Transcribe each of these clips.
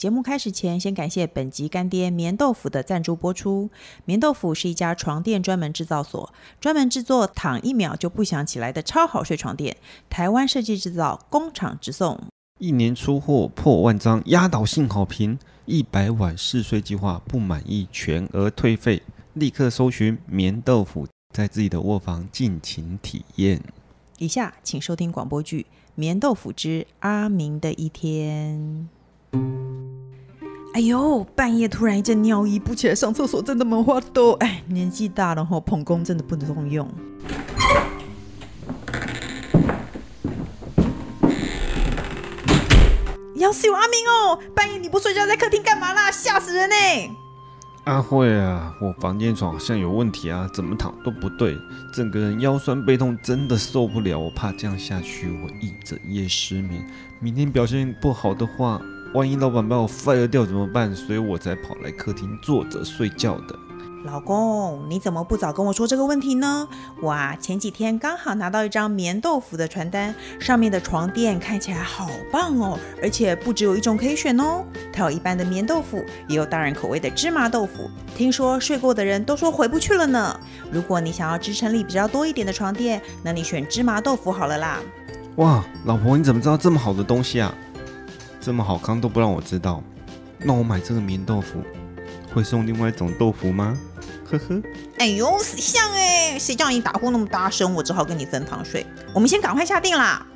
节目开始前，先感谢本集干爹棉豆腐的赞助播出。棉豆腐是一家床垫专门制造所，专门制作躺一秒就不想起来的超好睡床垫，台湾设计制造，工厂直送。一年出货破万张，压倒性好评，一百晚试睡计划不满意全额退费，立刻搜寻棉豆腐，在自己的卧房尽情体验。以下请收听广播剧《棉豆腐之阿明的一天》。哎呦，半夜突然一阵尿意不起来上厕所，真的没法都。哎，年纪大了后捧功真的不能用。要死我阿明哦！半夜你不睡觉在客厅干嘛啦？吓死人呢！阿慧啊，我房间床好像有问题啊，怎么躺都不对，整个人腰酸背痛，真的受不了。我怕这样下去，我一整夜失眠，明天表现不好的话。万一老板把我 fire 掉怎么办？所以我才跑来客厅坐着睡觉的。老公，你怎么不早跟我说这个问题呢？哇，前几天刚好拿到一张棉豆腐的传单，上面的床垫看起来好棒哦，而且不只有一种可以选哦。它有一般的棉豆腐，也有大人口味的芝麻豆腐。听说睡过的人都说回不去了呢。如果你想要支撑力比较多一点的床垫，那你选芝麻豆腐好了啦。哇，老婆，你怎么知道这么好的东西啊？这么好康都不让我知道，那我买这个棉豆腐会送另外一种豆腐吗？呵呵。哎呦，死相哎！谁叫你打呼那么大声？我只好跟你分房睡。我们先赶快下定啦。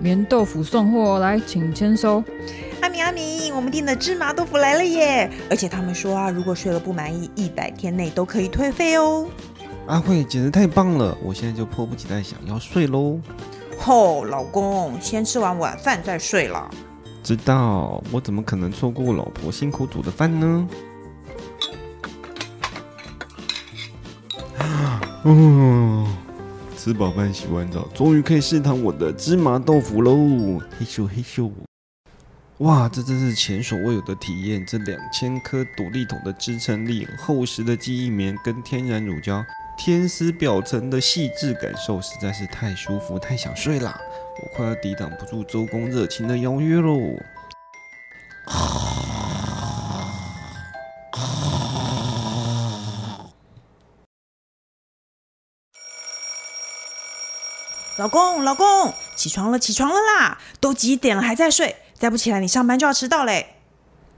棉豆腐送货来，请签收。阿米阿米，我们订的芝麻豆腐来了耶！而且他们说啊，如果睡了不满意，一百天内都可以退费哦。阿慧简直太棒了，我现在就迫不及待想要睡喽。吼，老公，先吃完晚饭再睡了。知道，我怎么可能错过老婆辛苦煮的饭呢？嗯，吃饱饭洗完澡，终于可以试尝我的芝麻豆腐喽！嘿咻嘿咻，哇，这真是前所未有的体验！这两千颗独立桶的支撑力，厚实的记忆棉跟天然乳胶。天丝表层的细致感受实在是太舒服，太想睡啦！我快要抵挡不住周公热情的邀约喽。老公，老公，起床了，起床了啦！都几点了还在睡？再不起来，你上班就要迟到嘞！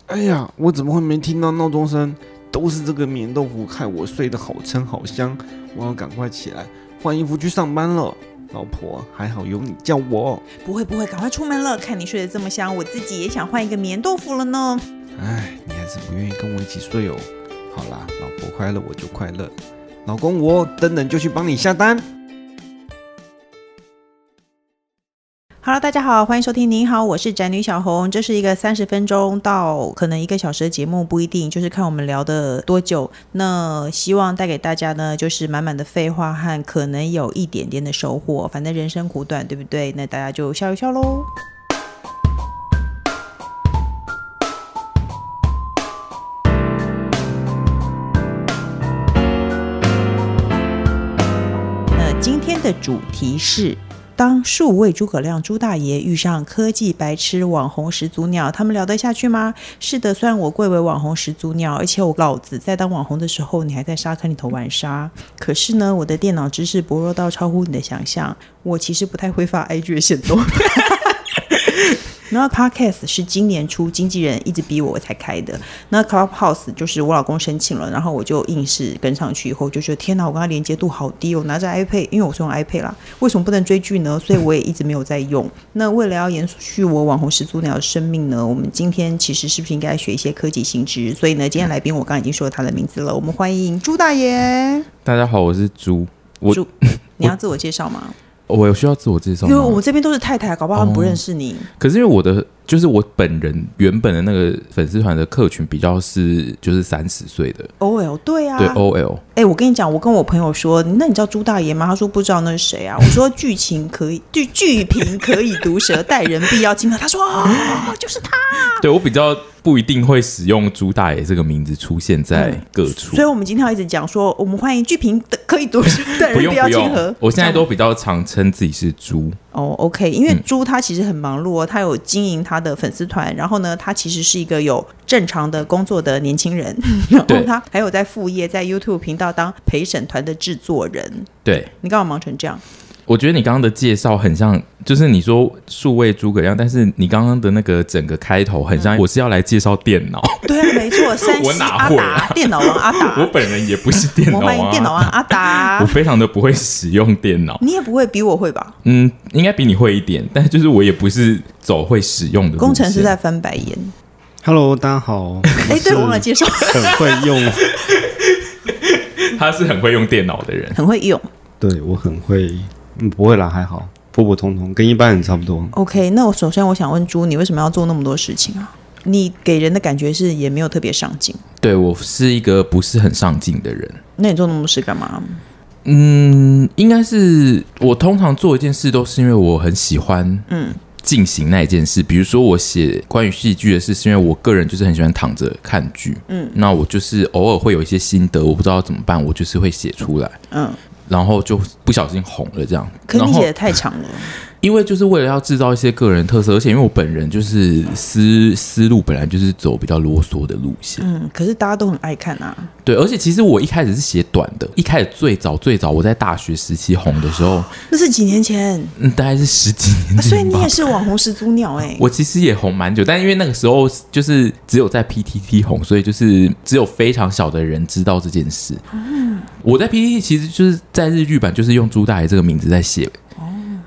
哎呀，我怎么会没听到闹钟声？都是这个棉豆腐害我睡得好撑好香，我要赶快起来换衣服去上班了。老婆，还好有你叫我。不会不会，赶快出门了。看你睡得这么香，我自己也想换一个棉豆腐了呢。哎，你还是不愿意跟我一起睡哦。好啦，老婆快乐我就快乐。老公，我等等就去帮你下单。Hello，大家好，欢迎收听。您好，我是宅女小红。这是一个三十分钟到可能一个小时的节目，不一定，就是看我们聊的多久。那希望带给大家呢，就是满满的废话和可能有一点点的收获。反正人生苦短，对不对？那大家就笑一笑喽。那今天的主题是。当数位诸葛亮朱大爷遇上科技白痴网红始祖鸟，他们聊得下去吗？是的，虽然我贵为网红始祖鸟，而且我老子在当网红的时候，你还在沙坑里头玩沙。可是呢，我的电脑知识薄弱到超乎你的想象，我其实不太会发 IG 的线动。然后 Podcast 是今年初经纪人一直逼我我才开的。那 Clubhouse 就是我老公申请了，然后我就硬是跟上去以后，就觉得天哪，我跟他连接度好低哦。拿着 iPad，因为我是用 iPad 啦，为什么不能追剧呢？所以我也一直没有在用。那为了要延续我网红始祖鸟的生命呢，我们今天其实是不是应该学一些科技新知？所以呢，今天来宾我刚刚已经说了他的名字了，我们欢迎朱大爷。大家好，我是朱。朱，你要自我介绍吗？我有需要自我介绍因为我这边都是太太，搞不好他们不认识你。可是因为我的就是我本人原本的那个粉丝团的客群比较是就是三十岁的 OL，对啊，对 OL。哎，我跟你讲，我跟我朋友说，那你知道朱大爷吗？他说不知道那是谁啊。我说剧情可以剧剧评可以毒舌，待人必要轻他说哦，就是他。对我比较。不一定会使用朱大爷这个名字出现在各处。所以我们今天要一直讲说，我们欢迎剧评的可以读书的人要用不用亲和。，我现在都比较常称自己是猪。哦，OK，因为嗯猪他其实很忙碌哦，他有经营他的粉丝团，然后呢，他其实是一个有正常的工作的年轻人，然后他还有在副业在 YouTube 频道当陪审团的制作人。对，你干嘛忙成这样？我觉得你刚刚的介绍很像，就是你说数位诸葛亮，但是你刚刚的那个整个开头很像，我是要来介绍电脑。对啊，没错，山我西哪会阿达，啊电脑王阿达，我本人也不是电我脑啊，们欢迎电脑王阿达 我。非常的不会使用电脑。你也不会比我会吧？嗯，应该比你会一点，但就是我也不是走会使用的工程师在翻白眼。Hello，大家好。哎，对，忘了介绍，很会用，他是很会用电脑的人。很会用。对我很会，嗯，不会啦，还好，普普通通，跟一般人差不多。OK，那我首先我想问猪，你为什么要做那么多事情啊？你给人的感觉是也没有特别上进，对我是一个不是很上进的人。那你做那么多事干嘛？嗯，应该是我通常做一件事都是因为我很喜欢，嗯，进行那一件事。比如说我写关于戏剧的事，是因为我个人就是很喜欢躺着看剧，嗯，那我就是偶尔会有一些心得，我不知道怎么办，我就是会写出来，嗯，然后就不小心红了这样。可是你写的太长了，因为就是为了要制造一些个人特色，而且因为我本人就是思思路本来就是走比较啰嗦的路线，嗯，可是大家都很爱看啊。对，而且其实我一开始是写短的，一开始最早最早我在大学时期红的时候，那是几年前，嗯，大概是十几年啊所以。你也是网红始祖鸟哎、我其实也红蛮久，但因为那个时候就是只有在 PTT 红，所以就是只有非常小的人知道这件事。我在 PPT 其实就是在日剧版，就是用朱大爷这个名字在写。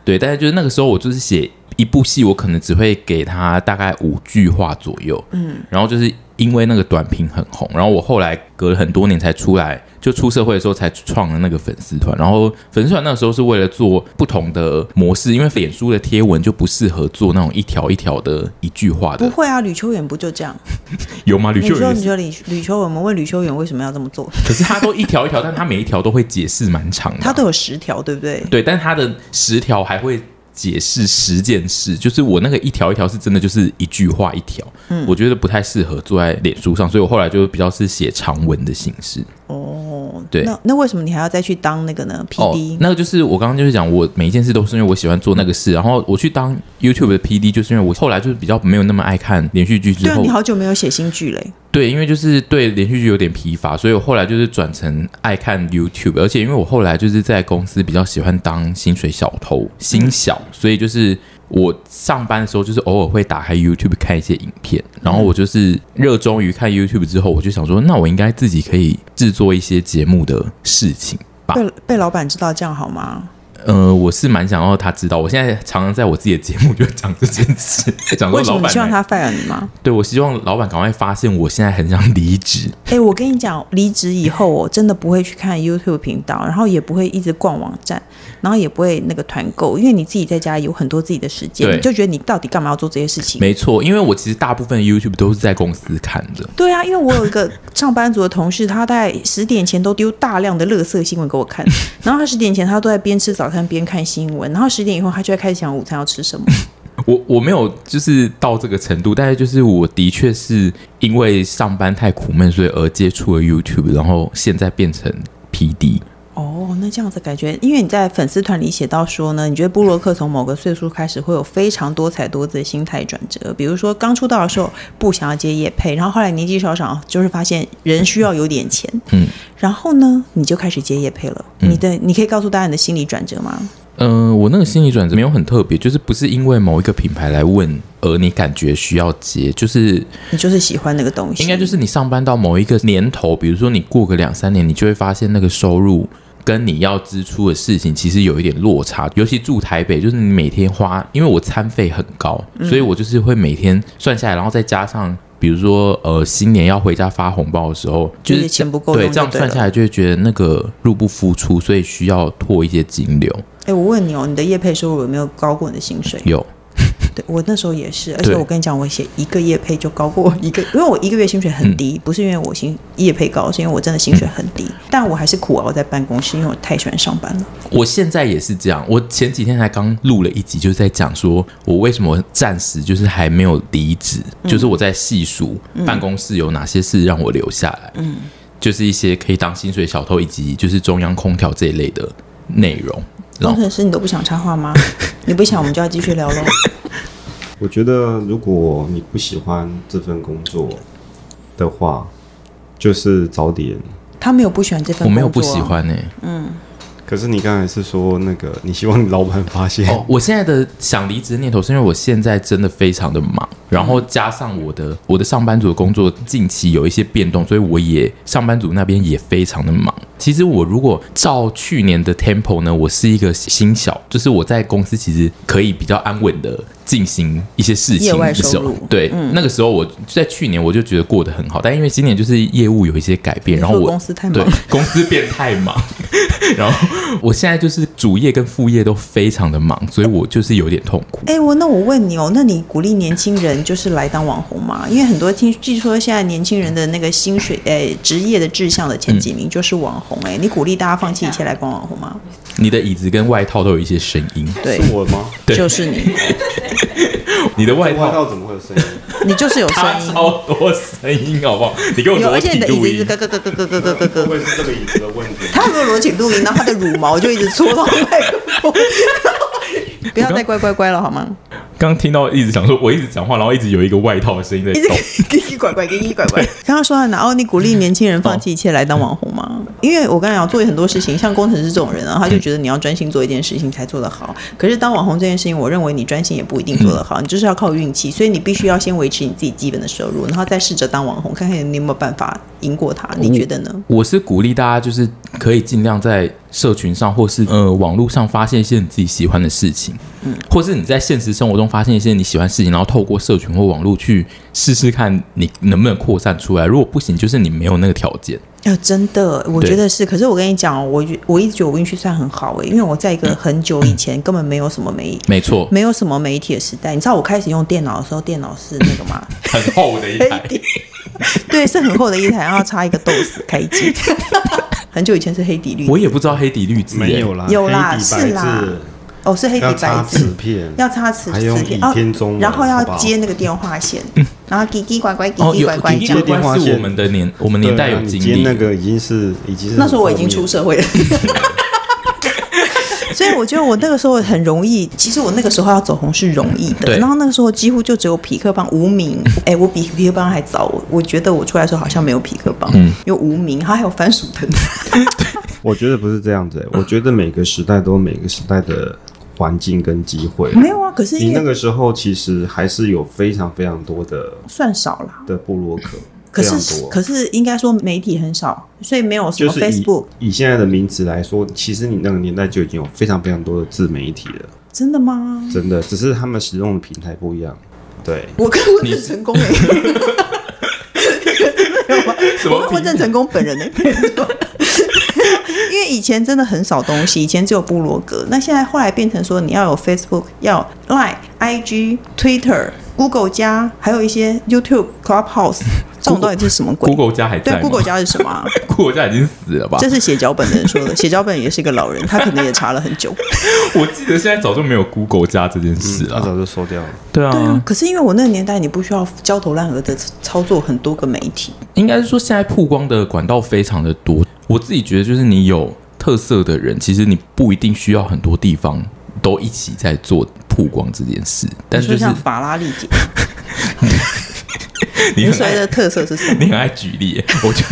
对，但是就是那个时候我就是写一部戏，我可能只会给他大概五句话左右。嗯，然后就是因为那个短评很红，然后我后来隔了很多年才出来，就出社会的时候才创了那个粉丝团。然后粉丝团那个时候是为了做不同的模式，因为脸书的贴文就不适合做那种一条一条的一句话的。不会啊，吕秋远不就这样？有吗？吕你说，秀远你说吕吕秋远，我们问吕秋远为什么要这么做？可是他都一条一条，但他每一条都会解释蛮长的啊、他都有十条，对不对？对，但他的十条还会解释十件事，就是我那个一条一条是真的就是一句话一条，嗯，我觉得不太适合做在脸书上，所以我后来就比较是写长文的形式。哦，对那那为什么你还要再去当那个呢哦？PD？、，那个就是我刚刚就是讲，我每一件事都是因为我喜欢做那个事，然后我去当 YouTube 的 PD，就是因为我后来就是比较没有那么爱看连续剧之后你，好久没有写新剧嘞。对，因为就是对连续剧有点疲乏，所以我后来就是转成爱看 YouTube，而且因为我后来就是在公司比较喜欢当薪水小偷，薪小，所以就是我上班的时候就是偶尔会打开 YouTube 看一些影片，然后我就是热衷于看 YouTube 之后，我就想说，那我应该自己可以制作一些节目的事情吧。被被老板知道这样好吗？呃，我是蛮想要他知道，我现在常常在我自己的节目就讲这件事，讲说为什老板来么你希望他 fire 你吗？对我希望老板赶快发现我现在很想离职。哎、我跟你讲，离职以后，我真的不会去看 YouTube 频道，然后也不会一直逛网站，然后也不会那个团购，因为你自己在家有很多自己的时间，你就觉得你到底干嘛要做这些事情？没错，因为我其实大部分 YouTube 都是在公司看的。对啊，因为我有一个上班族的同事，他大概十点前都丢大量的垃圾新闻给我看，然后他十点前他都在边吃早餐边看新闻，然后十点以后他就会开始想午餐要吃什么。我我没有就是到这个程度，但是就是我的确是因为上班太苦闷，所以而接触了 YouTube，然后现在变成 PD。哦，那这样子感觉，因为你在粉丝团里写到说呢，你觉得布洛克从某个岁数开始会有非常多彩多姿的心态转折，比如说刚出道的时候不想要接业配，然后后来年纪稍长，就是发现人需要有点钱，嗯，然后呢，你就开始接业配了。嗯你的你可以告诉大家你的心理转折吗？嗯、我那个心理转折没有很特别，就是不是因为某一个品牌来问而你感觉需要接，就是你就是喜欢那个东西，应该就是你上班到某一个年头，比如说你过个两三年，你就会发现那个收入跟你要支出的事情其实有一点落差。尤其住台北，就是你每天花，因为我餐费很高，所以我就是会每天算下来，然后再加上。比如说，呃，新年要回家发红包的时候，就是钱不够对，这样算下来就会觉得那个入不敷出，所以需要拓一些金流。哎，我问你哦，你的业配收入有没有高过你的薪水？有，对我那时候也是，而且我跟你讲，我写一个业配就高过一个，因为我一个月薪水很低，嗯不是因为我薪业配高，是因为我真的薪水很低。但我还是苦熬在办公室，因为我太喜欢上班了。我现在也是这样。我前几天才刚录了一集，就是在讲说我为什么暂时就是还没有离职，就是我在细数办公室有哪些事让我留下来，嗯，就是一些可以当薪水小偷以及就是中央空调这一类的内容。工程师，你都不想插话吗？你不想，我们就要继续聊喽。我觉得如果你不喜欢这份工作的话，就是早点。他没有不喜欢这份工作、我没有不喜。欢呢、嗯可是你刚才是说那个，你希望你老板发现，哦，我现在的想离职的念头是因为我现在真的非常的忙，然后加上我的我的上班族的工作近期有一些变动，所以我也上班族那边也非常的忙。其实我如果照去年的 Temple 呢，我是一个新小，就是我在公司其实可以比较安稳的进行一些事情的时候对，那个时候我在去年我就觉得过得很好，但因为今年就是业务有一些改变，然后我公司太忙对 公司变太忙，然后我现在就是主业跟副业都非常的忙，所以我就是有点痛苦。哎、我那我问你哦，那你鼓励年轻人就是来当网红吗？因为很多听据说现在年轻人的那个薪水，哎，职业的志向的前几名就是网红。哎、你鼓励大家放弃一切来当网红吗？你的椅子跟外套都有一些声音，对，是我吗？对就是你，你的外套外套怎么会有声音？你就是有声音，超多声音，好不好？你给我有，裸而且你的椅子一直，咯咯咯咯咯咯咯咯咯会不会是这个椅子的问题？他有没有裸体录音？然后他的乳毛就一直戳到麦克风。不要再乖乖乖了好吗？刚听到一直想说，我一直讲话，然后一直有一个外套的声音在一直动。叽叽拐拐，叽叽拐拐。刚刚说到哪？哦，你鼓励年轻人放弃一切来当网红吗？因为我刚才讲做很多事情，像工程师这种人啊，他就觉得你要专心做一件事情才做得好。可是当网红这件事情，我认为你专心也不一定做得好，你就是要靠运气。所以你必须要先维持你自己基本的收入，然后再试着当网红，看看你有没有办法赢过他。你觉得呢？我是鼓励大家，就是可以尽量在社群上或是呃网络上发现一些你自己喜欢的事情，嗯，或是你在现实生活中发现一些你喜欢的事情，然后透过社群或网络去试试看你能不能扩散出来。如果不行，就是你没有那个条件。呃，真的，我觉得是。可是我跟你讲哦，我觉我一直觉得我运气算很好诶，因为我在一个很久以前根本没有什么媒没错，没有什么媒体的时代。你知道我开始用电脑的时候，电脑是那个吗？很厚的一台，对，是很厚的一台，然后插一个豆豉开机。很久以前是黑底绿，我也不知道黑底绿字、欸，没有啦，有啦是啦。哦，是黑底白要插字磁，片，要插磁磁片。倚天中文然后要接那个电话线，然后叽叽拐拐，叽叽拐拐滴滴这样。电话线。我们的年，我们年代有经历。那个已经是已经是那时候我已经出社会了。所以我觉得我那个时候很容易，其实我那个时候要走红是容易的。然后那个时候几乎就只有匹克帮无名，哎，我比匹克帮还早。我我觉得我出来的时候好像没有匹克帮，嗯有无名，它还有番薯藤。我觉得不是这样子、欸，我觉得每个时代都有每个时代的环境跟机会。没有啊，可是你那个时候其实还是有非常非常多的算少了。的部落客，可是。可是应该说媒体很少，所以没有什么 Facebook。以以现在的名词来说，其实你那个年代就已经有非常非常多的自媒体了，真的吗？真的，只是他们使用的平台不一样。对，我跟问郑成功哎、没有吗？什么我看过郑成功本人哎、因为以前真的很少东西，以前只有部落格，那现在后来变成说你要有 Facebook，要 Line、IG、Twitter、Google 加，还有一些 YouTube、Clubhouse，这种到底是什么鬼 Google 家还在对，Google 加是什么啊、Google 家已经死了吧？这是写脚本的人说的，写脚本也是一个老人，他可能也查了很久。我记得现在早就没有 Google 家这件事了。他早就收掉了。对啊，对啊，可是因为我那个年代，你不需要焦头烂额的操作很多个媒体，应该是说现在曝光的管道非常的多。我自己觉得，就是你有特色的人，其实你不一定需要很多地方都一起在做曝光这件事，但是就是像法拉利姐，你很你所谓的特色是什么？你很爱举例，我就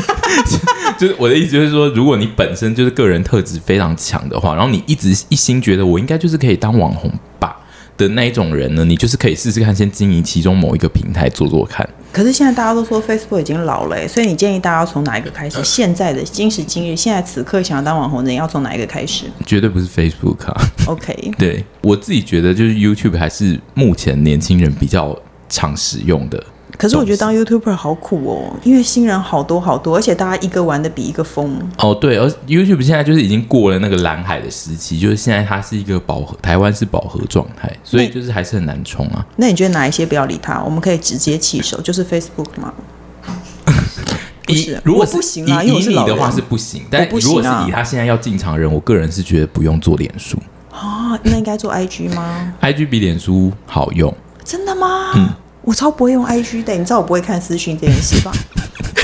就是我的意思就是说，如果你本身就是个人特质非常强的话，然后你一直一心觉得我应该就是可以当网红吧的那一种人呢，你就是可以试试看，先经营其中某一个平台做做看。可是现在大家都说 Facebook 已经老了欸，所以你建议大家从哪一个开始？现在的今时今日，现在此刻想要当网红的人要从哪一个开始绝对不是 Facebook 啊！？OK，对我自己觉得，就是 YouTube 还是目前年轻人比较常使用的可是我觉得当 YouTuber 好苦哦，因为新人好多好多，而且大家一个玩的比一个疯。哦，对，而 YouTube 现在就是已经过了那个蓝海的时期，就是现在它是一个饱和，台湾是饱和状态，所以就是还是很难冲啊。那你觉得哪一些不要理他？我们可以直接弃手，就是 Facebook 吗？不以是如果不行啊因为我以你的话是不行，但如果是以他现在要进场的人，我个人是觉得不用做脸书啊，那应该做 IG 吗？，IG 比脸书好用。真的吗？嗯我超不会用 IG 的，你知道我不会看私讯这件事吧？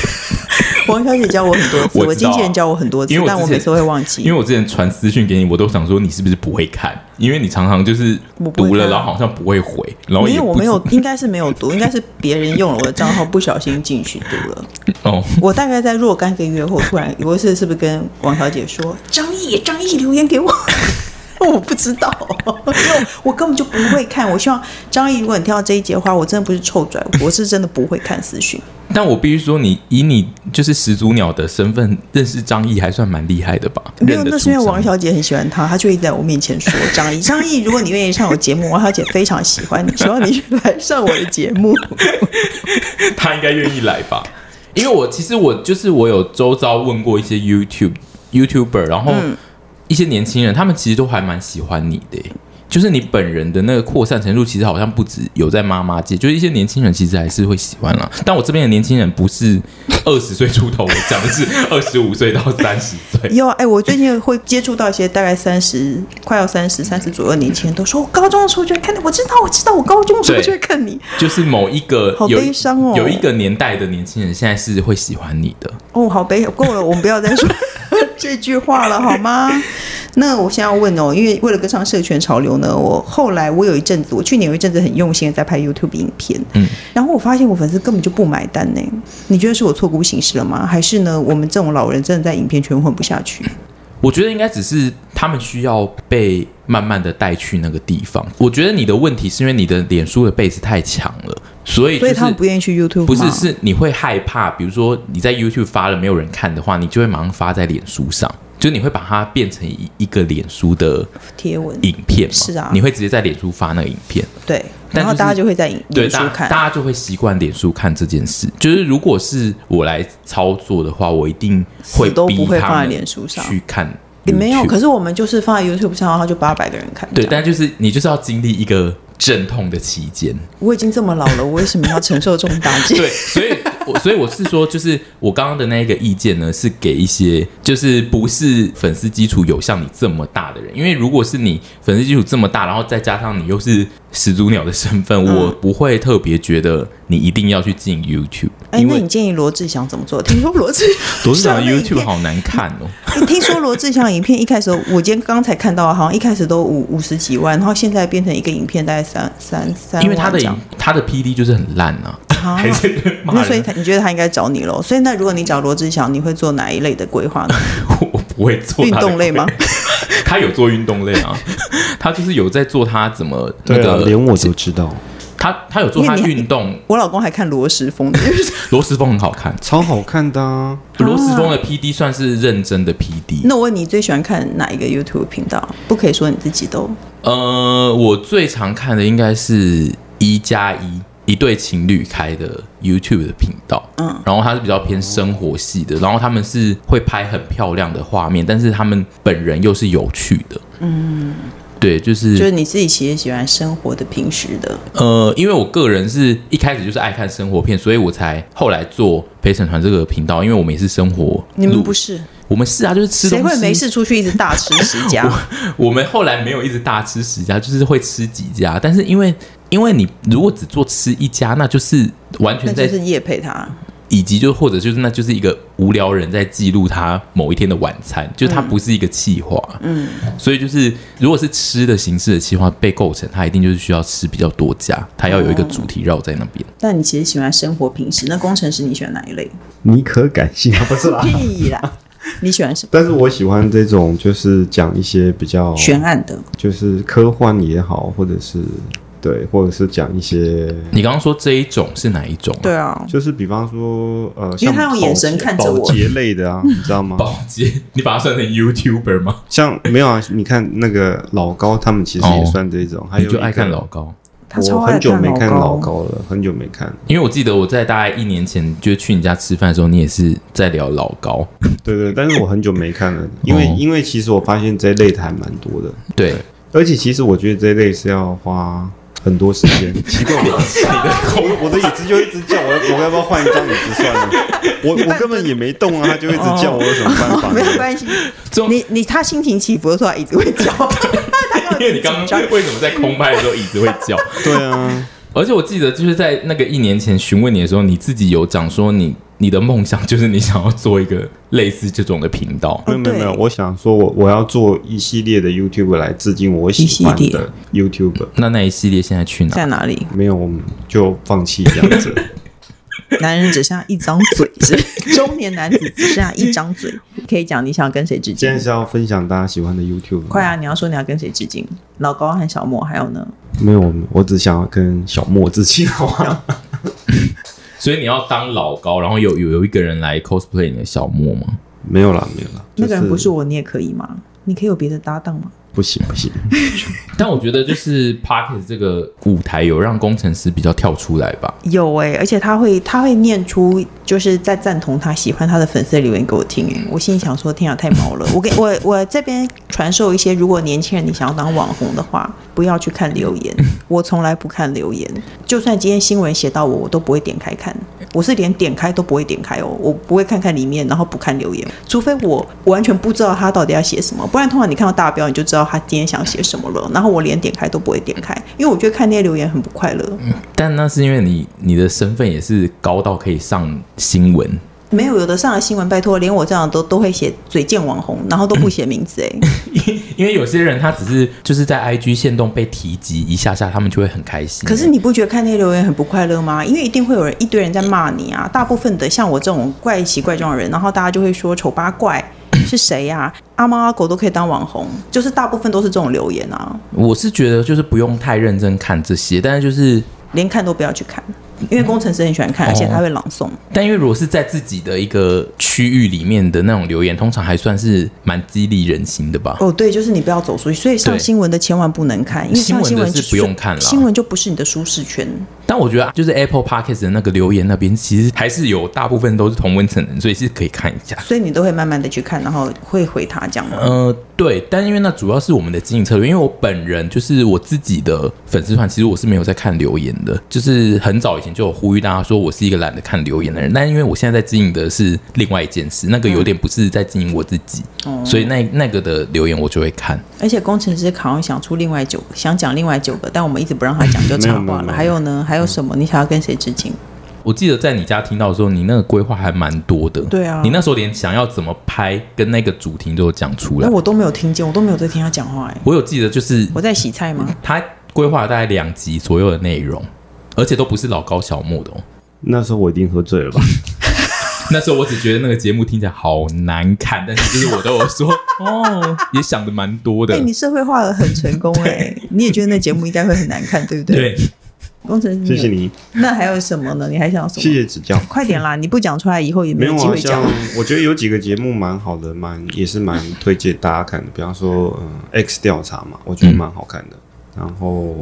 王小姐教我很多次，我经纪人教我很多次，我但我每次会忘记。因为我之前传私讯给你，我都想说你是不是不会看，因为你常常就是读了，看然后好像不会回，然后因为，我没有，应该是没有读，应该是别人用了我的账号，不小心进去读了。哦。我大概在若干个月后，突然有一次是不是跟王小姐说张毅，张毅留言给我？我不知道，因为我根本就不会看。我希望张毅，如果你听到这一节的话，我真的不是臭拽，我是真的不会看私讯。但我必须说你，以你就是始祖鸟的身份认识张毅，还算蛮厉害的吧？没有，那是因为王小姐很喜欢他，她就一直在我面前说张毅，张毅，如果你愿意上我节目，王小姐非常喜欢你，希望你 来上我的节目。他应该愿意来吧？因为我其实我就是我有周遭问过一些 YouTube YouTuber，然后嗯一些年轻人，他们其实都还蛮喜欢你的耶。就是你本人的那个扩散程度，其实好像不止有在妈妈界，就是一些年轻人其实还是会喜欢啦。但我这边的年轻人不是二十岁出头，我讲的是 二十五岁到三十岁。有啊，哎，我最近会接触到一些大概三十、快要三十、三十左右的年轻人，都说我高中的时候就会看你，我知道，我知道，我高中的时候就会看你。就是某一个好悲伤哦有一个年代的年轻人，现在是会喜欢你的。哦，好悲，够了，我们不要再说这句话了，好吗？那我现在要问哦，因为为了跟上社群潮流呢，我后来我有一阵子，我去年有一阵子很用心的在拍 YouTube 影片，嗯，然后我发现我粉丝根本就不买单呢。你觉得是我错估形势了吗？还是呢，我们这种老人真的在影片圈混不下去？我觉得应该只是他们需要被慢慢的带去那个地方。我觉得你的问题是因为你的脸书的 base 太强了，所以、就是、所以他们不愿意去 YouTube 不是是你会害怕，比如说你在 YouTube 发了没有人看的话，你就会马上发在脸书上，就你会把它变成一一个脸书的贴文，影片嘛？是啊你会直接在脸书发那个影片。对，就是然后大家就会在脸书看。大家就会习惯脸书看这件事。就是如果是我来操作的话，我一定会死都不会放在脸书上去看。也没有，可是我们就是放在 YouTube 上，然后就八百个人看。对，但就是你就是要经历一个阵痛的期间。我已经这么老了，我为什么要承受这种打击？对，所以我所以我是说，就是我刚刚的那一个意见呢，是给一些就是不是粉丝基础有像你这么大的人，因为如果是你粉丝基础这么大，然后再加上你又是始祖鸟的身份，嗯我不会特别觉得你一定要去进 YouTube，哎，那你建议罗志祥怎么做？听说罗志 罗志祥的 YouTube 好难看哦。欸 听说罗志祥影片一开始，我今天刚才看到，好像一开始都五五十几万，然后现在变成一个影片大概三三三因为他的他的 PD 就是很烂啊，啊 还是骂那所以。他你觉得他应该找你喽？所以那如果你找罗志祥，你会做哪一类的规划呢？我不会做运动类吗？他有做运动类啊，他就是有在做他怎么 那个，连我都知道，他他有做他运动，我老公还看罗时峰的，罗时峰很好看，超好看的啊！罗时峰的 PD 算是认真的 PD。那我问你最喜欢看哪一个 YouTube 频道？不可以说你自己都呃，我最常看的应该是一加一一对情侣开的 YouTube 的频道，嗯，然后它是比较偏生活系的，然后他们是会拍很漂亮的画面，但是他们本人又是有趣的，嗯，对，就是就是你自己其实喜欢生活的、平时的，呃，因为我个人是一开始就是爱看生活片，所以我才后来做陪审团这个频道，因为我们也是生活，你们不，是？我们是啊，就是吃东西，谁会没事出去一直大吃十家？我们后来没有一直大吃十家，就是会吃几家，但是因为因为你如果只做吃一家，那就是完全在就是夜配他。以及就或者就是那就是一个无聊人在记录他某一天的晚餐，就是它不是一个企划，嗯，所以就是如果是吃的形式的企划被构成，它一定就是需要吃比较多家，它要有一个主题绕在那边。但你其实喜欢生活平时，那工程师你喜欢哪一类？你可感性啊，不是啦。屁啦！你喜欢什么？但是我喜欢这种，就是讲一些比较悬案的，就是科幻也好，或者是对，或者是讲一些，你刚刚说这一种是哪一种、啊？对啊，就是比方说呃，因为他用眼神看着我保洁类的啊，你知道吗？保洁，你把它算成 YouTuber 吗？像没有啊，你看那个老高他们其实也哦算这种，还有一个你就爱看老高，我很久没看老老高了，很久没看。因为我记得我在大概一年前就是去你家吃饭的时候，你也是在聊老高。对对，但是我很久没看了，因为、哦因为其实我发现这一类的还蛮多的，对，而且其实我觉得这一类是要花很多时间。奇怪，我我 我的椅子就一直叫我，我要不要换一张椅子算了？我我根本也没动啊，他就一直叫我，有什么办法哦，没？有关系。你你他心情起伏的时候，他椅子会叫。因为你刚刚为什么在空拍的时候椅子会叫？对啊，而且我记得就是在那个一年前询问你的时候，你自己有讲说你你的梦想就是你想要做一个类似这种的频道。没有没有没有，我想说我我要做一系列的 YouTube 来致敬我喜欢一系的 YouTube。那那一系列现在去哪？在哪里？没有，我们就放弃这样子。男人只剩下一张嘴，是 中年男子只剩下一张嘴。可以讲你想要跟谁致敬今天？是要分享大家喜欢的 YouTube 快啊！你要说你要跟谁致敬？老高和小莫，还有呢？没有，我只想要跟小莫致敬，好吗？所以你要当老高，然后有有有一个人来 cosplay 你的小莫吗？没有啦，没有啦。那个人不是我，我，你也可以吗？你可以有别的搭档吗？不行不行。但我觉得就是 Pocket 这个舞台有让工程师比较跳出来吧。有哎、而且他会他会念出就是在赞同他喜欢他的粉丝的留言给我听哎、我心里想说天啊太毛了，我给我我这边传授一些，如果年轻人你想要当网红的话，不要去看留言，我从来不看留言，就算今天新闻写到我，我都不会点开看，我是连点开都不会点开哦，我不会看看里面，然后不看留言，除非我完全不知道他到底要写什么，不然通常你看到大标你就知道他今天想写什么了，然后我连点开都不会点开，因为我觉得看那些留言很不快乐。但那是因为你你的身份也是高到可以上新闻，没有，有的上了新闻，拜托，连我这样都都会写嘴贱网红，然后都不写名字哎、因为有些人他只是就是在 IG 线动被提及一下下，他们就会很开心。可是你不觉得看那些留言很不快乐吗？因为一定会有人一堆人在骂你啊。大部分的像我这种怪奇怪状的人，然后大家就会说丑八怪是谁呀、阿猫阿狗都可以当网红，就是大部分都是这种留言啊，我是觉得就是不用太认真看这些，但是就是连看都不要去看，因为工程师很喜欢看，而且他会朗诵。但因为如果是在自己的一个区域里面的那种留言，通常还算是蛮激励人心的吧。哦，对，就是你不要走出去，所以上新闻的千万不能看，因为上新闻的是不用看了新闻就不是你的舒适圈。但我觉得就是 Apple Podcast 的那个留言那边，其实还是有大部分都是同温层人，所以是可以看一下。所以你都会慢慢的去看，然后会回他这样吗？呃，对，但因为那主要是我们的经营策略，因为我本人就是我自己的粉丝团，其实我是没有在看留言的，就是很早以前就有呼吁大家说我是一个懒得看留言的人，但因为我现在在经营的是另外一件事，那个有点不是在经营我自己，所以那那个的留言我就会看。而且工程师好像想出另外九个，想讲另外九个，但我们一直不让他讲，就 插话了。还有呢？还有什么？你想要跟谁致敬？我记得在你家听到的时候，你那个规划还蛮多的。对啊你那时候连想要怎么拍跟那个主题都有讲出来那。我都没有听见，我都没有在听他讲话。哎，我有记得，就是我在洗菜吗？他规划了大概两集左右的内容，而且都不是老高小莫的哦。那时候我一定喝醉了吧？那时候我只觉得那个节目听起来好难看，但是就是我都有说 哦，也想的蛮多的哎、。你社会化的很成功哎，你也觉得那节目应该会很难看，对不对？对，工程师，谢谢。你，那还有什么呢？你还想要什么？谢谢指教。快点啦！你不讲出来，以后也没没有机会讲像。我觉得有几个节目蛮好的，蛮也是蛮推荐大家看的。比方说，嗯，X 调查嘛，我觉得蛮好看的。然后，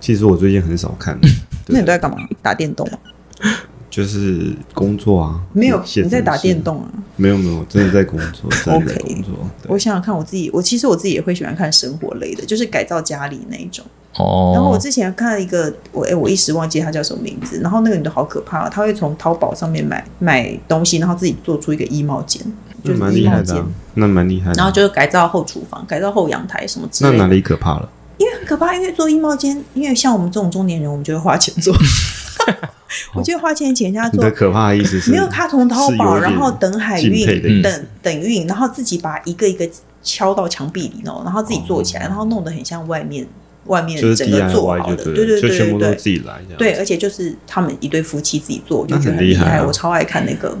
其实我最近很少看，那你都在干嘛？打电动啊？就是工作啊。没有，你在打电？动啊？没有没有，真的在工作，真的在工作。我想想看，我自己，我其实我自己也会喜欢看生活类的，就是改造家里那一种。哦，然后我之前看了一个，我哎，我一时忘记他叫什么名字。然后那个女的好可怕、她会从淘宝上面买买东西，然后自己做出一个衣帽间，就是蛮厉害的、衣帽间啊，，那蛮厉害的。然后就是改造后厨房、改造后阳台什么之类的那哪。里可怕了？因为很可怕，因为做衣帽间，因为像我们这种中年人，我们就会花钱做。我觉得花钱请人家做可怕的意思是 没有他从淘宝，然后等海运、等等运，然后自己把一个一个敲到墙壁里哦，然后自己做起来，然后弄得很像外面外面整个做好的，就对了，对对对对自己来。对，而且就是他们一对夫妻自己做，我就觉得那很厉害我超爱看那个。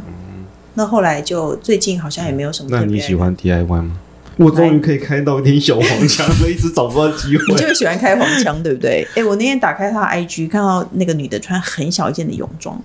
那后来就最近好像也没有什么特那别。你喜欢 DIY 吗？我终于可以开到一点小黄腔了，一直找不到机会你。就是喜欢开黄腔，对不对？哎，我那天打开他 IG，看到那个女的穿很小一件的泳装，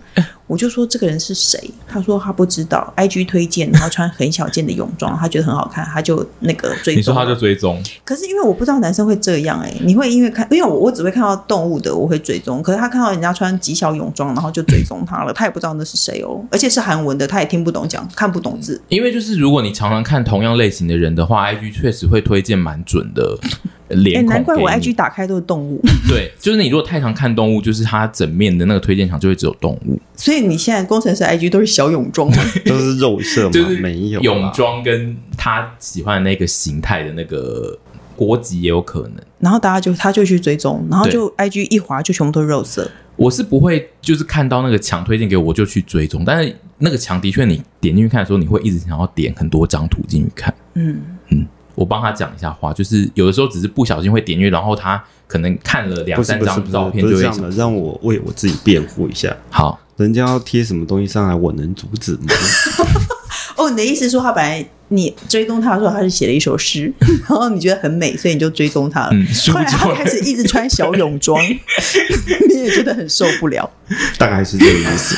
我我就说这个人是谁？他说他不知道，IG 推荐，然后穿很小件的泳装，他觉得很好看，他就那个追踪。你说他就追踪，可是因为我不知道男生会这样哎、你会因为看，因为我我只会看到动物的，我会追踪。可是他看到人家穿极小泳装，然后就追踪他了，他也不知道那是谁哦，而且是韩文的，他也听不懂讲，看不懂字。因为就是如果你常常看同样类型的人的话，IG 确实会推荐蛮准的哎、脸孔难怪我 IG 打开都是动物，对，就是你如果太常看动物，就是它整面的那个推荐墙就会只有动物，所以你现在工程师 IG 都是小泳装？都是肉色吗，就是没有泳装跟他喜欢的那个形态的那个国籍也有可能。然后大家就他就去追踪，然后就 IG 一滑就全部都是肉色。我是不会就是看到那个墙推荐给我我就去追踪，但是那个墙的确你点进去看的时候，你会一直想要点很多张图进去看。嗯，我帮他讲一下话，就是有的时候只是不小心会点阅，然后他可能看了两三张照片就会想不是这样的，让我为我自己辩护一下。好，人家要贴什么东西上来，我能阻止吗？哦，你的意思是说他本来你追踪他的时候，他是写了一首诗，然后你觉得很美，所以你就追踪他了。嗯，殊后来他开始一直穿小泳装，你也觉得很受不了。大概是这个意思。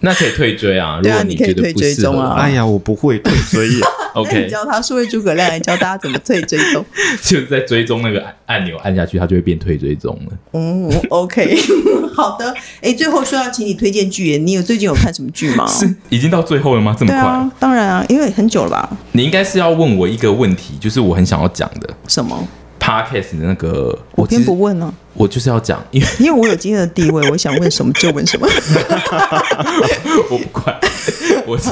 那可以退追啊，如对啊果你可以退觉得不追踪啊哎呀，我不会退追 呀。那你，OK，教他数位诸葛亮，来教大家怎么退追踪。就是在追踪那个按按钮按下去，它就会变退追踪了。嗯，OK，好的。哎，最后说要请你推荐剧耶，你有最近有看什么剧吗？是已经到最后了吗？这么快？啊，当然啊，因为很久了吧？你应该是要问我一个问题，就是我很想要讲的什么？Podcast 的那个，我先不问呢、我就是要讲，因为 因为我有今天的地位，我想问什么就问什么。我不管，我是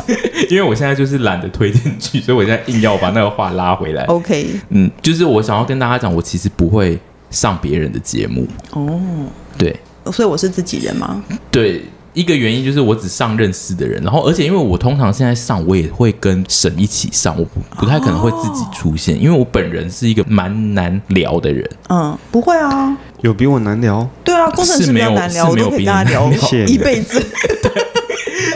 因为我现在就是懒得推进去，所以我现在硬要把那个话拉回来。OK，嗯，就是我想要跟大家讲，我其实不会上别人的节目。哦，对所以我是自己人吗？对，一个原因就是我只上认识的人，然后而且因为我通常现在上，我也会跟神一起上，我不不太可能会自己出现，因为我本人是一个蛮难聊的人。嗯，不会啊。有比我难聊？对啊，工程师比是没有较难聊，是没有我都可以跟他聊比你难聊一辈子。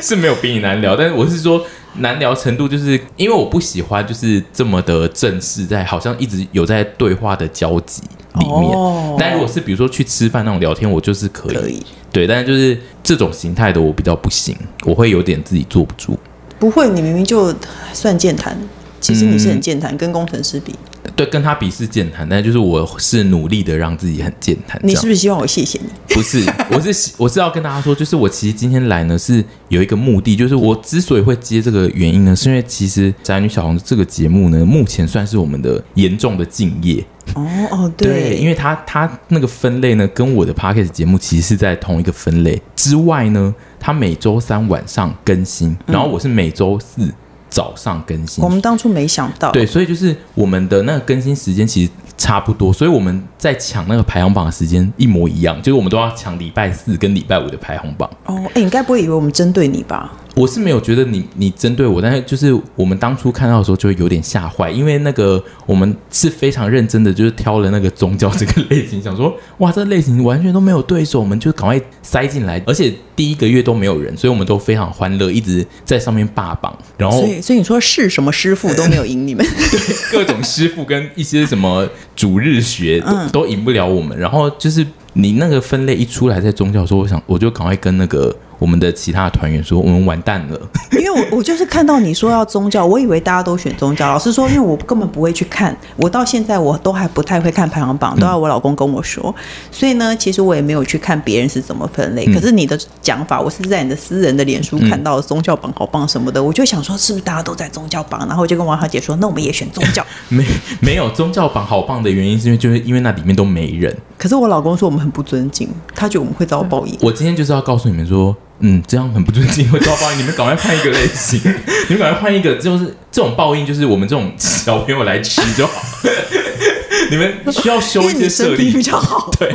是没有比你难聊，但是我是说难聊程度，就是因为我不喜欢就是这么的正式，在好像一直有在对话的交集里面。哦。但如果是比如说去吃饭那种聊天，我就是可以，可以，对，但是就是这种形态的我比较不行，我会有点自己坐不住。不会，你明明就算健谈，其实你是很嗯。健谈，跟工程师比，对，跟他比是健谈，但就是我是努力的让自己很健谈。你是不是希望我谢谢你？不是，我是喜 我是要跟大家说，就是我其实今天来呢是有一个目的，就是我之所以会接这个原因呢，是因为其实《宅女小红》这个节目呢，目前算是我们的严重的敬业。哦哦，对，因为为它它那个分类呢，跟我的 podcast 节目其实是在同一个分类之外呢，它每周三晚上更新，然后我是每周四早上更新我。们当初没想到，对，所以就是我们的那个更新时间其实差不多，所以我们在抢那个排行榜的时间一模一样，就是我们都要抢礼拜四跟礼拜五的排行榜。哦，哎，你该不会以为我们针对你吧？我是没有觉得你你针对我，但是就是我们当初看到的时候就会有点吓坏，因为那个我们是非常认真的，就是挑了那个宗教这个类型，想说哇，这类型完全都没有对手，我们就赶快塞进来，而且第一个月都没有人，所以我们都非常欢乐，一直在上面霸榜，然后所以，所以你说是什么师傅都没有赢你们，对各种师傅跟一些什么主日学都、嗯都赢不了我们。然后就是你那个分类一出来，在宗教的时候，我想我就赶快跟那个我们的其他的团员说，我们完蛋了。因为我我就是看到你说要宗教，我以为大家都选宗教。老实说，因为我根本不会去看，我到现在我都还不太会看排行榜，都要我老公跟我说。所以呢，其实我也没有去看别人是怎么分类。可是你的讲法，我是在你的私人的脸书看到宗教榜好棒什么的，我就想说，是不是大家都在宗教榜？然后我就跟王小姐说，那我们也选宗教。没 没有宗教榜好棒的原因，是因为就是因为那里面都没人。可是我老公说我们很不尊敬，他觉得我们会遭报应。我今天就是要告诉你们说，嗯，这样很不尊敬，会遭报应。你们赶快换一个类型，你们赶快换一个，就是这种报应，就是我们这种小朋友来吃就好。你们需要修一些设立你身体比较好对，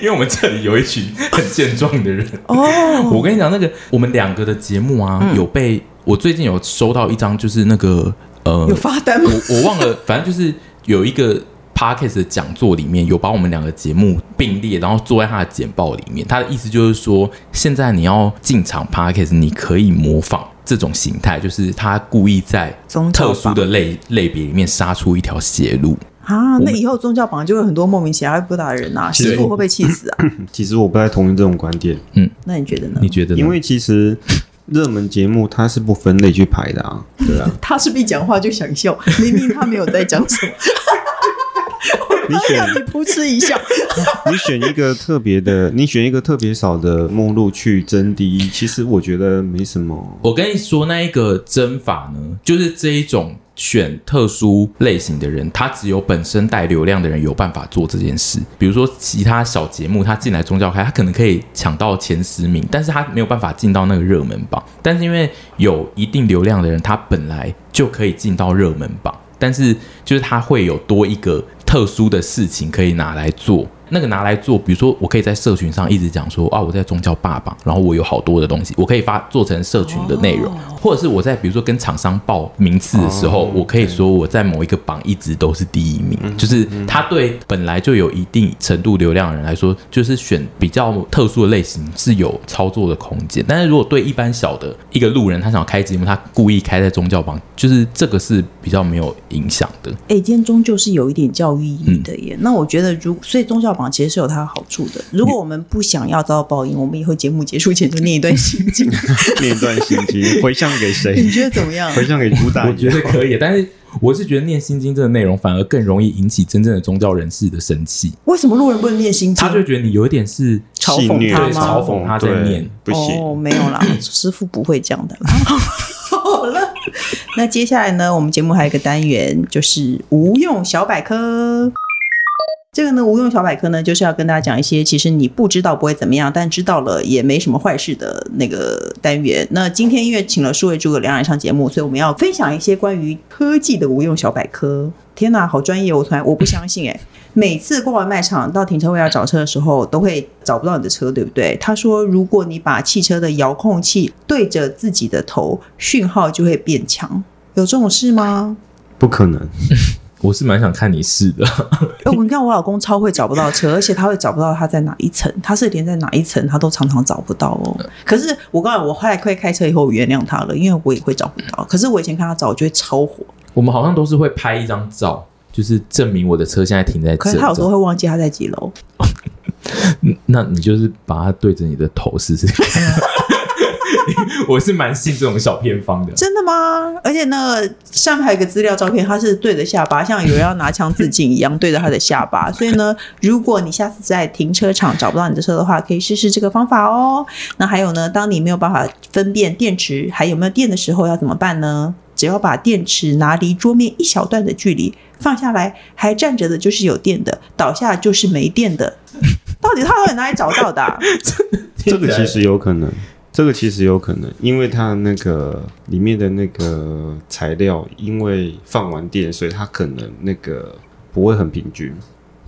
因为我们这里有一群很健壮的人。哦，我跟你讲，那个我们两个的节目啊，嗯有被我最近有收到一张，就是那个呃有，发单吗？我我忘了，反正就是有一个 podcast 的讲座里面有把我们两个节目并列，然后做在他的简报里面。他的意思就是说，现在你要进场 podcast，你可以模仿这种形态，就是他故意在特殊的类类别里面杀出一条血路。啊，那以后宗教榜就会很多莫名其妙不打的人啊，师傅会不会气死啊？其实我不太同意这种观点，嗯那你觉得呢？你觉得呢？因为其实热门节目它是不分类去排的啊，对啊，他是不是一讲话就想笑？明明他没有在讲什么，你选你噗嗤一笑。你选一个特别的，你选一个特别少的目录去争第一，其实我觉得没什么。我跟你说，那一个针法呢，就是这一种选特殊类型的人，他只有本身带流量的人有办法做这件事。比如说其他小节目，他进来宗教开，他可能可以抢到前十名，但是他没有办法进到那个热门榜。但是因为有一定流量的人，他本来就可以进到热门榜，但是就是他会有多一个特殊的事情可以拿来做。那个拿来做，比如说我可以在社群上一直讲说啊，我在宗教霸榜，然后我有好多的东西，我可以发做成社群的内容，或者是我在比如说跟厂商报名次的时候，哦我可以说我在某一个榜一直都是第一名，嗯就是他对本来就有一定程度流量的人来说，就是选比较特殊的类型是有操作的空间。但是如果对一般小的一个路人，他想要开节目，他故意开在宗教榜，就是这个是比较没有影响的。哎、今天终究是有一点教育意义的耶。那我觉得如，所以宗教榜其实是有它的好处的。如果我们不想要遭到报应，我们以后节目结束前就念一段心经，念一段心经，回向给谁你谁？觉得怎么样？回向给朱大爷。我觉得可以，但是我是觉得念心经这个内容反而更容易引起真正的宗教人士的生气，为什么路人不能念心经？他就觉得你有一点是嘲讽他吗？嘲讽他在念不行。哦，没有啦，师傅不会这样的啦。好了，那接下来呢，我们节目还有一个单元，就是无用小百科。这个呢，无用小百科呢，就是要跟大家讲一些其实你不知道不会怎么样，但知道了也没什么坏事的那个单元。那今天因为请了数位诸葛亮来上节目，所以我们要分享一些关于科技的无用小百科。天哪，好专业！我从来我不相信哎、每次逛完卖场到停车位要找车的时候，都会找不到你的车，对不对？他说，如果你把汽车的遥控器对着自己的头，讯号就会变强。有这种事吗？不可能，我是蛮想看你试的。哎，我你看我老公超会找不到车，而且他会找不到他在哪一层，他是连在哪一层他都常常找不到哦。可是我告诉你，我后来会开车以后，我原谅他了，因为我也会找不到。可是我以前看他找，我就会超火。我们好像都是会拍一张照，就是证明我的车现在停在这。可是他有时候会忘记他在几楼。嗯那你就是把它对着你的头试试看。我是蛮信这种小偏方的。真的吗？而且那个上面还有一个资料照片，它是对着下巴，像有人要拿枪自尽一样对着他的下巴。所以呢，如果你下次在停车场找不到你的车的话，可以试试这个方法哦。那还有呢，当你没有办法分辨电池还有没有电的时候，要怎么办呢？只要把电池拿离桌面一小段的距离放下来，还站着的就是有电的，倒下就是没电的。到底他到底哪里找到的啊、这个其实有可能，这个其实有可能，因为它那个里面的那个材料，因为放完电，所以它可能那个不会很平均。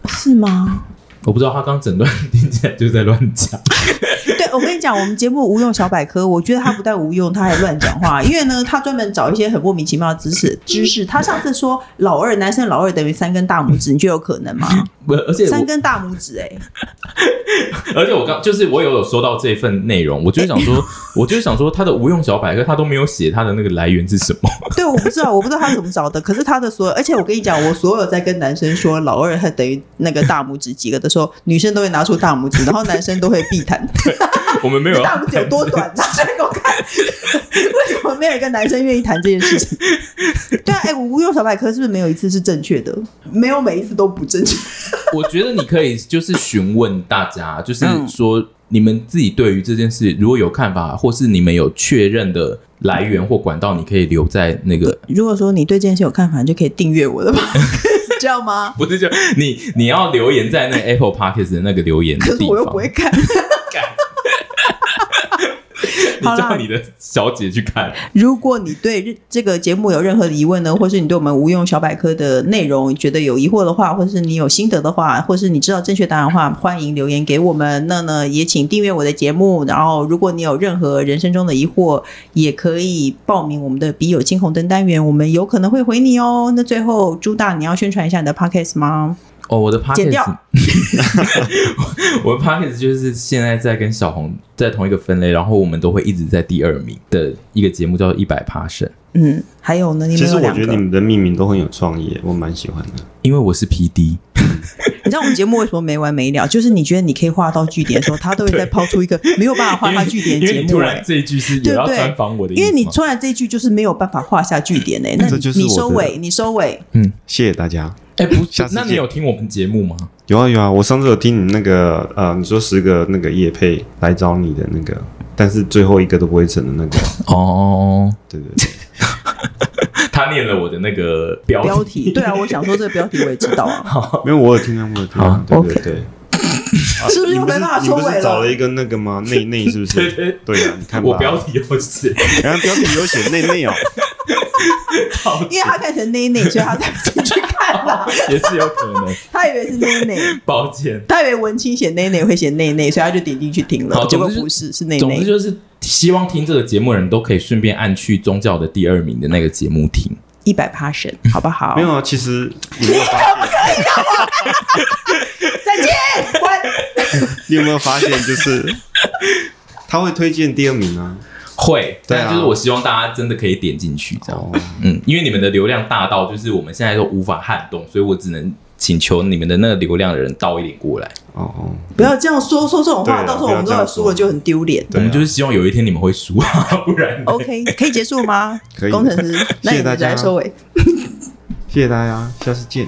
是吗？我不知道他刚整段听起来就在乱讲。对，我跟你讲，我们节目无用小百科，我觉得他不但无用，他还乱讲话。因为呢，他专门找一些很莫名其妙的知识知识。他上次说老二，男生老二等于三根大拇指，你觉得有可能吗？不，而且三根大拇指、欸，哎，而且我刚就是我有有收到这份内容，我就是想说，我就是想说他的无用小百科他都没有写他的那个来源是什么。对，我不知道，我不知道他怎么找的。可是他的所有，而且我跟你讲，我所有在跟男生说老二他等于那个大拇指几个的时候，女生都会拿出大拇指，然后男生都会避谈。我们没有 大拇指有多短？拿出来给我看。为什么没有一个男生愿意谈这件事情？对啊，哎、我无用小百科是不是没有一次是正确的？没有每一次都不正确。我觉得你可以就是询问大家，就是嗯说你们自己对于这件事如果有看法，或是你们有确认的来源或管道，你可以留在那个。如果说你对这件事有看法，你就可以订阅我的吧，知道吗？不是就你你要留言在那 Apple Podcast 的那个留言可是我又不会看。你叫你的小姐去看。如果你对这个节目有任何的疑问呢，或是你对我们无用小百科的内容觉得有疑惑的话，或是你有心得的话，或是你知道正确答案的话，欢迎留言给我们。那呢，也请订阅我的节目。然后，如果你有任何人生中的疑惑，也可以报名我们的笔友金红灯单元，我们有可能会回你哦。那最后，朱大，你要宣传一下你的 podcast 吗？哦，我的剪 podcast，掉 我的 podcast 就是现在在跟小红在同一个分类，然后我们都会一直在第二名的一个节目，叫做一百 passion。嗯，还有呢，你其实我。觉得你们的命名都很有创意，我蛮喜欢的。因为我是 P D，你知道我们节目为什么没完没了？就是你觉得你可以画到句点的时候，他都会再抛出一个没有办法画到句点的节目、哎这一句是对不对访我的因为你突然这一句就是没有办法画下句点呢、那这就是你收尾，你收尾，嗯谢谢大家。哎不下次那你有听我们节目吗？有啊有啊，我上次有听你那个呃，你说十个那个叶配来找你的那个，但是最后一个都不会成的那个，哦，对对对，他念了我的那个标标题，对啊，我想说这个标题我也知道啊，没有我有听啊，我有听啊，对对对。是不是你不是又没办法你不是收尾了？找了一个那个吗？内内是不是？对对对。啊，你看，我标题有写，然后标题有写内内哦，因为他看成内内，所以他才进去看啦。也是有可能，他以为是内内，抱歉。他以为文青写内内会写内内，所以他就点进去听了好，结果不是，是内内。总之就是希望听这个节目的人都可以顺便按去宗教的第二名的那个节目听。一百 passion，好不好？没有啊，其实你有没有发现？再见，关。你有没有发现，就是他会推荐第二名啊？会，对啊但就是我希望大家真的可以点进去，这样。哦，嗯，因为你们的流量大到就是我们现在都无法撼动，所以我只能请求你们的那个流量的人倒一点过来。哦哦，不要这样说，说这种话，到时候我们不要这样都要输了就很丢脸。对啊我们就是希望有一天你们会输，不然 OK，可以结束吗？可以工程师，那你们谢谢大家来收尾。谢谢大家，下次见。